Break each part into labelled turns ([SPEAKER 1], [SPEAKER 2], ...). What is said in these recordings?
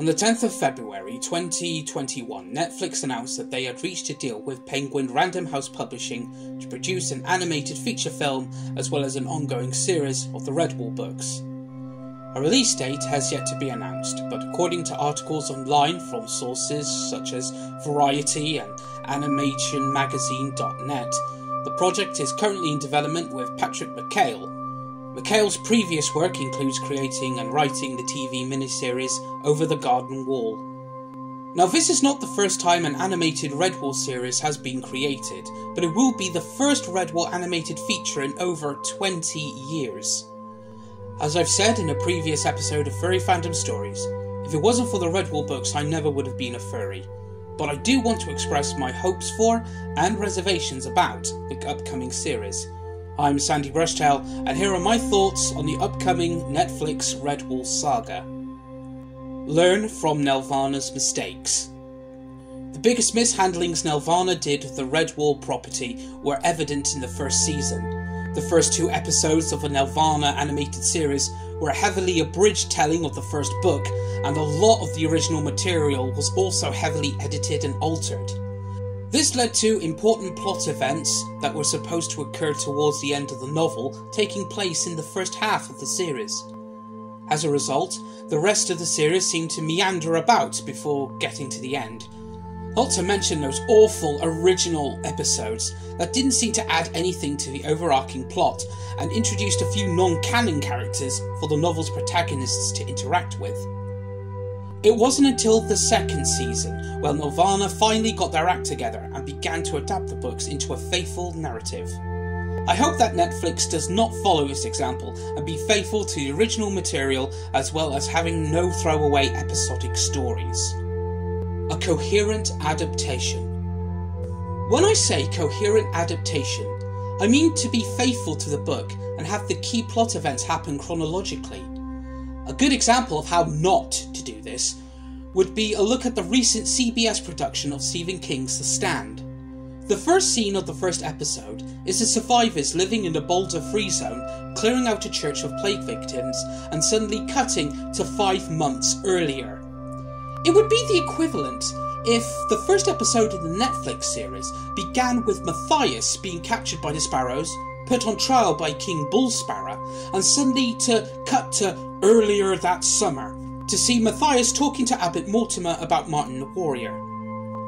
[SPEAKER 1] On the 10th of February 2021, Netflix announced that they had reached a deal with Penguin Random House Publishing to produce an animated feature film as well as an ongoing series of the Redwall books. A release date has yet to be announced, but according to articles online from sources such as Variety and AnimationMagazine.net, the project is currently in development with Patrick McHale, McHale's previous work includes creating and writing the TV miniseries Over the Garden Wall. Now, this is not the first time an animated Redwall series has been created, but it will be the first Redwall animated feature in over 20 years. As I've said in a previous episode of Furry Fandom Stories, if it wasn't for the Redwall books, I never would have been a furry. But I do want to express my hopes for and reservations about the upcoming series I'm Sandy Brushtail, and here are my thoughts on the upcoming Netflix Redwall saga. Learn from Nelvana's mistakes. The biggest mishandlings Nelvana did of the Redwall property were evident in the first season. The first two episodes of the Nelvana animated series were a heavily abridged telling of the first book, and a lot of the original material was also heavily edited and altered. This led to important plot events that were supposed to occur towards the end of the novel taking place in the first half of the series. As a result, the rest of the series seemed to meander about before getting to the end. Not to mention those awful original episodes that didn't seem to add anything to the overarching plot and introduced a few non canon characters for the novel's protagonists to interact with. It wasn't until the second season when Nelvana finally got their act together and began to adapt the books into a faithful narrative. I hope that Netflix does not follow this example and be faithful to the original material as well as having no throwaway episodic stories. A coherent adaptation. When I say coherent adaptation, I mean to be faithful to the book and have the key plot events happen chronologically. A good example of how not to do this would be a look at the recent CBS production of Stephen King's The Stand. The first scene of the first episode is the survivors living in the Boulder Free Zone clearing out a church of plague victims and suddenly cutting to five months earlier. It would be the equivalent if the first episode of the Netflix series began with Matthias being captured by the Sparrows put on trial by King Bullsparrow, and suddenly to cut to earlier that summer to see Matthias talking to Abbot Mortimer about Martin the Warrior.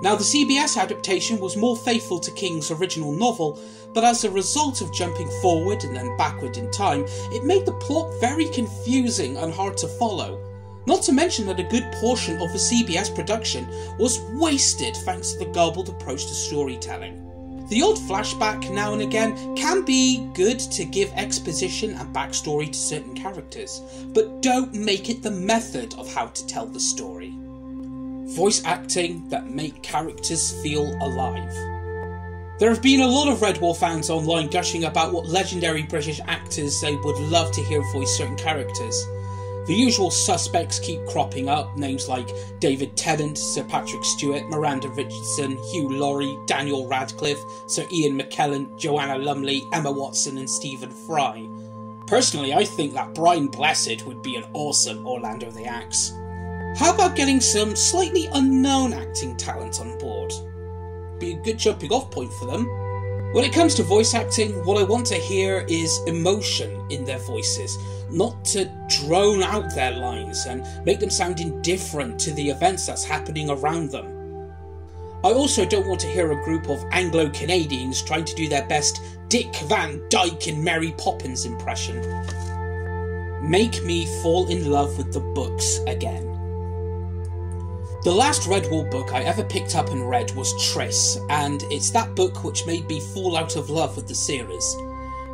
[SPEAKER 1] Now, the CBS adaptation was more faithful to King's original novel, but as a result of jumping forward and then backward in time, it made the plot very confusing and hard to follow. Not to mention that a good portion of the CBS production was wasted thanks to the garbled approach to storytelling. The odd flashback now and again can be good to give exposition and backstory to certain characters, but don't make it the method of how to tell the story. Voice acting that make characters feel alive. There have been a lot of Redwall fans online gushing about what legendary British actors they would love to hear voice certain characters. The usual suspects keep cropping up, names like David Tennant, Sir Patrick Stewart, Miranda Richardson, Hugh Laurie, Daniel Radcliffe, Sir Ian McKellen, Joanna Lumley, Emma Watson, and Stephen Fry. Personally, I think that Brian Blessed would be an awesome Orlando the Axe. How about getting some slightly unknown acting talent on board? Be a good jumping off point for them. When it comes to voice acting, what I want to hear is emotion in their voices, not to drone out their lines and make them sound indifferent to the events that's happening around them. I also don't want to hear a group of Anglo Canadians trying to do their best Dick Van Dyke and Mary Poppins impression. Make me fall in love with the books again. The last Redwall book I ever picked up and read was Triss, and it's that book which made me fall out of love with the series.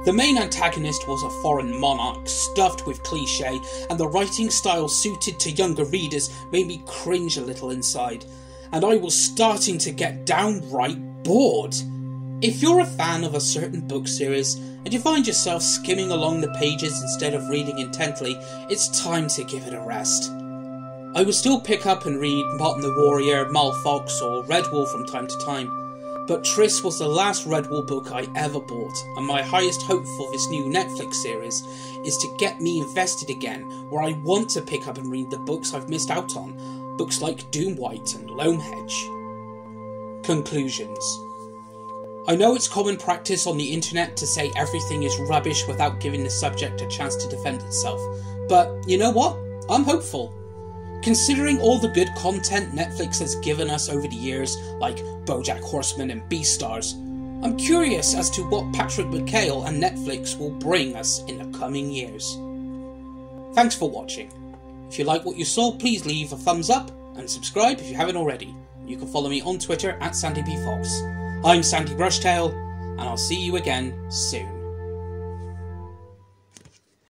[SPEAKER 1] The main antagonist was a foreign monarch, stuffed with cliche, and the writing style suited to younger readers made me cringe a little inside, and I was starting to get downright bored. If you're a fan of a certain book series, and you find yourself skimming along the pages instead of reading intently, it's time to give it a rest. I would still pick up and read Martin the Warrior, Mal Fox, or Redwall from time to time, but Triss was the last Redwall book I ever bought, and my highest hope for this new Netflix series is to get me invested again, where I want to pick up and read the books I've missed out on, books like Doomwyte and Loamhedge. Conclusions I know it's common practice on the internet to say everything is rubbish without giving the subject a chance to defend itself, but you know what? I'm hopeful. Considering all the good content Netflix has given us over the years, like Bojack Horseman and Beastars, I'm curious as to what Patrick McHale and Netflix will bring us in the coming years. Thanks for watching. If you like what you saw, please leave a thumbs up and subscribe if you haven't already. You can follow me